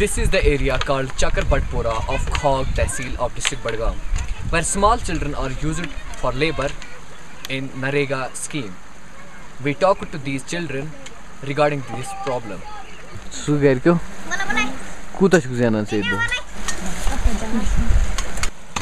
This is the area called Chakar Bhatpura of Khog Tehsil of district Badgaon, where small children are used for labor in Narega scheme. We talked to these children regarding this problem. Su gerkyo? Kuta chuk zenan se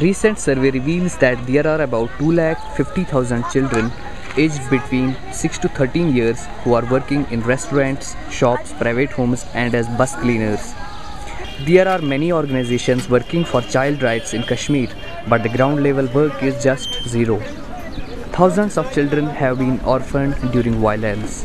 recent survey reveals that there are about two lakh fifty thousand children age between six to thirteen years who are working in restaurants shops private homes and as bus cleaners there are many organizations working for child rights in Kashmir but the ground level work is just zero. Thousands of children have been orphaned during violence.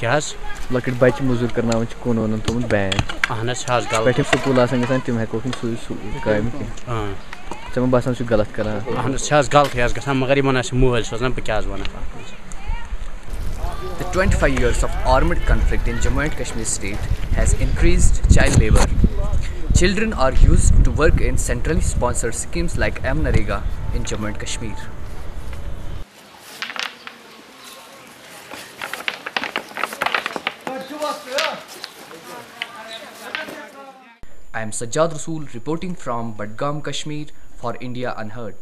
क्या लकट बच्चे मजूर कर कन one तुम ban पे school ग तम हेको सो बसान गलत कर गलत मगर इन मल सोचान बह क्या वन The 25 years of armed conflict in Jammu and Kashmir state has increased child labor. Children are used to work in centrally sponsored schemes like MNREGA in Jammu and Kashmir. I am Sajjad Rasool reporting from Badgam, Kashmir for India Unheard.